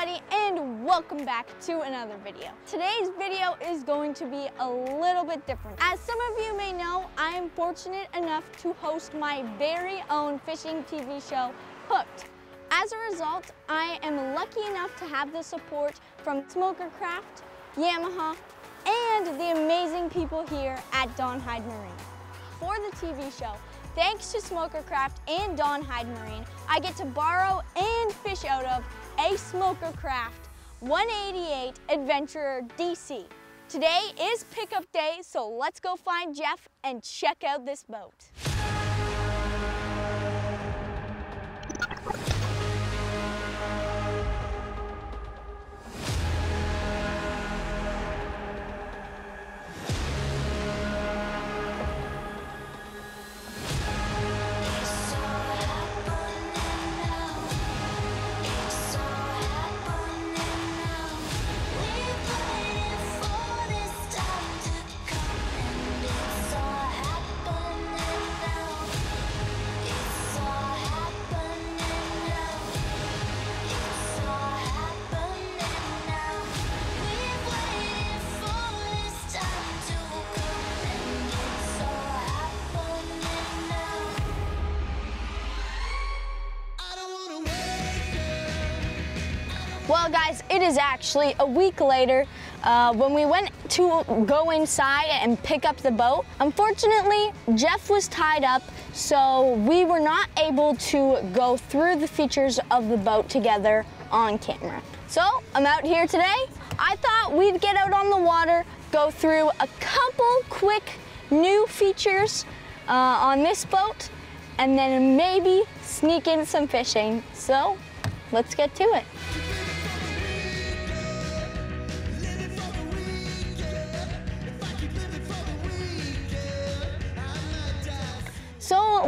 everybody and welcome back to another video. Today's video is going to be a little bit different. As some of you may know, I am fortunate enough to host my very own fishing TV show, Hooked. As a result, I am lucky enough to have the support from Smokercraft, Yamaha, and the amazing people here at Don Hyde Marine. For the TV show, thanks to Smokercraft and Don Hyde Marine, I get to borrow and fish out of a Smoker Craft 188 Adventurer DC. Today is pickup day, so let's go find Jeff and check out this boat. Well, guys, it is actually a week later uh, when we went to go inside and pick up the boat. Unfortunately, Jeff was tied up, so we were not able to go through the features of the boat together on camera. So I'm out here today. I thought we'd get out on the water, go through a couple quick new features uh, on this boat, and then maybe sneak in some fishing. So let's get to it.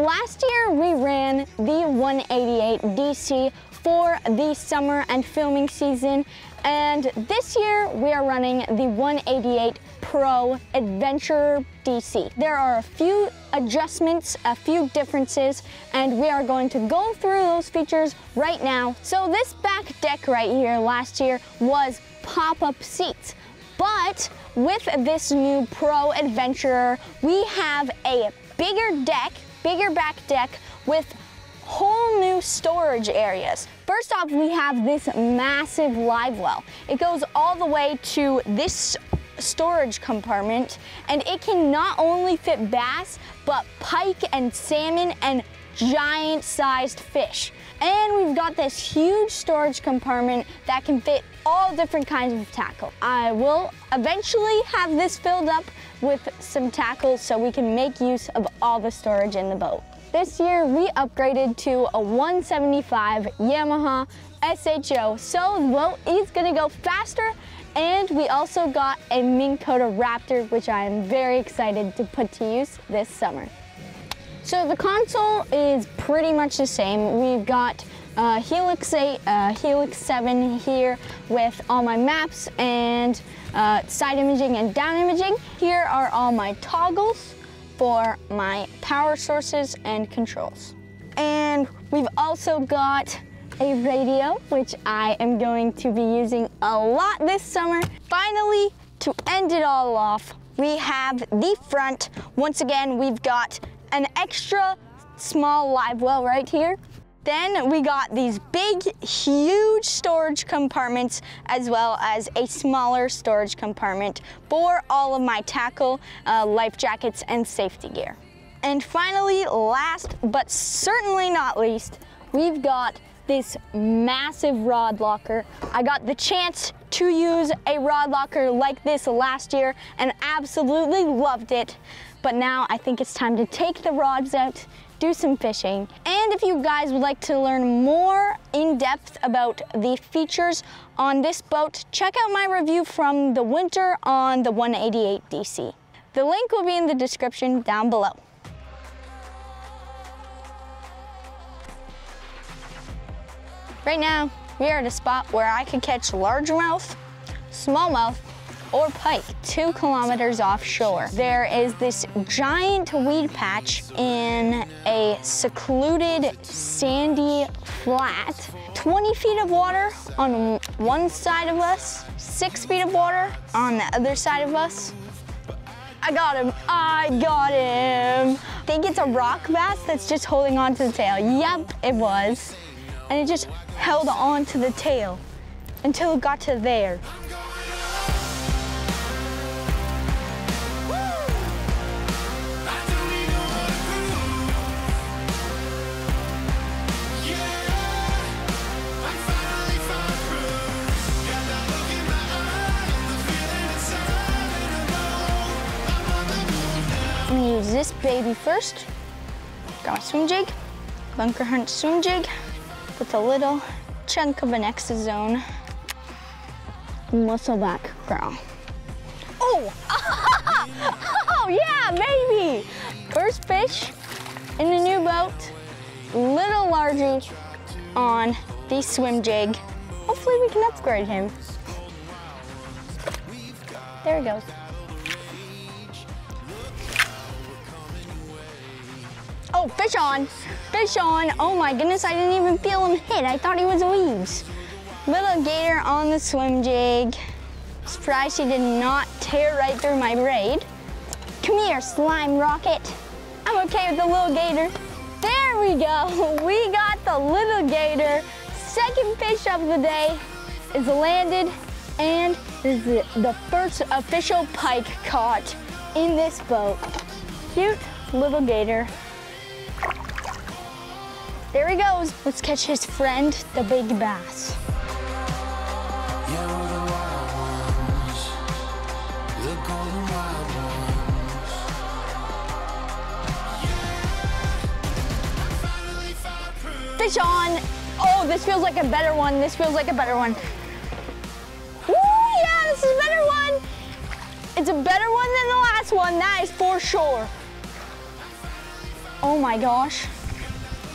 Last year we ran the 188 DC for the summer and filming season. And this year we are running the 188 Pro Adventure DC. There are a few adjustments, a few differences, and we are going to go through those features right now. So this back deck right here last year was pop-up seats. But with this new Pro Adventurer, we have a bigger deck, bigger back deck with whole new storage areas. First off, we have this massive live well. It goes all the way to this storage compartment and it can not only fit bass, but pike and salmon and giant sized fish. And we've got this huge storage compartment that can fit all different kinds of tackle. I will eventually have this filled up with some tackles so we can make use of all the storage in the boat. This year we upgraded to a 175 Yamaha SHO, so the boat is gonna go faster and we also got a Minn Kota Raptor, which I am very excited to put to use this summer. So the console is pretty much the same. We've got uh, Helix 8, uh, Helix 7 here with all my maps and uh, side imaging and down imaging. Here are all my toggles for my power sources and controls. And we've also got a radio, which I am going to be using a lot this summer. Finally, to end it all off, we have the front. Once again, we've got an extra small live well right here. Then we got these big, huge storage compartments as well as a smaller storage compartment for all of my tackle, uh, life jackets, and safety gear. And finally, last but certainly not least, we've got this massive rod locker. I got the chance to use a rod locker like this last year and absolutely loved it. But now I think it's time to take the rods out, do some fishing. If you guys would like to learn more in depth about the features on this boat, check out my review from the winter on the 188 DC. The link will be in the description down below. Right now, we are at a spot where I could catch largemouth, smallmouth, or pike two kilometers offshore. There is this giant weed patch in a secluded sandy flat. 20 feet of water on one side of us, six feet of water on the other side of us. I got him, I got him. I think it's a rock bass that's just holding on to the tail. Yep, it was. And it just held on to the tail until it got to there. This baby first. Got my swim jig, bunker hunt swim jig with a little chunk of an exozone. Muscle back, girl. Oh, oh yeah, baby. First fish in the new boat, little larger on the swim jig. Hopefully we can upgrade him. There he goes. Oh, fish on, fish on. Oh my goodness, I didn't even feel him hit. I thought he was weeds. Little gator on the swim jig. Surprised he did not tear right through my braid. Come here, slime rocket. I'm okay with the little gator. There we go. We got the little gator. Second fish of the day is landed and is the, the first official pike caught in this boat. Cute little gator. There he goes. Let's catch his friend, the big bass. You're the wild ones, the golden wild ones. Fish on. Oh, this feels like a better one. This feels like a better one. Ooh, yeah, this is a better one. It's a better one than the last one, that is for sure. Oh my gosh.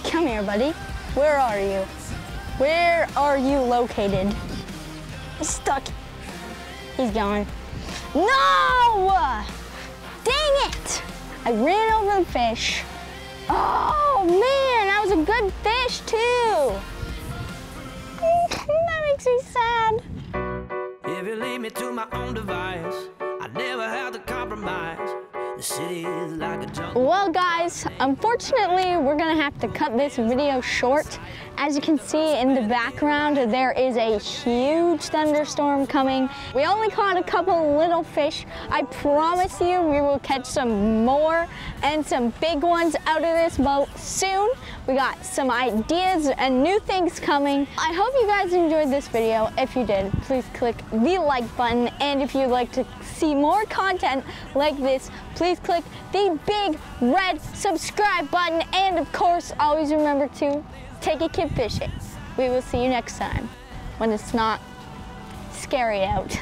Come here, buddy. Where are you? Where are you located? Stuck. He's gone. No! Dang it! I ran over the fish. Oh man, that was a good fish too. that makes me sad. If you leave me to my own device, I never have to compromise. Well guys, unfortunately we're gonna have to cut this video short. As you can see in the background, there is a huge thunderstorm coming. We only caught a couple little fish. I promise you we will catch some more and some big ones out of this boat soon. We got some ideas and new things coming. I hope you guys enjoyed this video. If you did, please click the like button. And if you'd like to see more content like this, please click the big red subscribe button. And of course, always remember to take a kid fishing. We will see you next time when it's not scary out.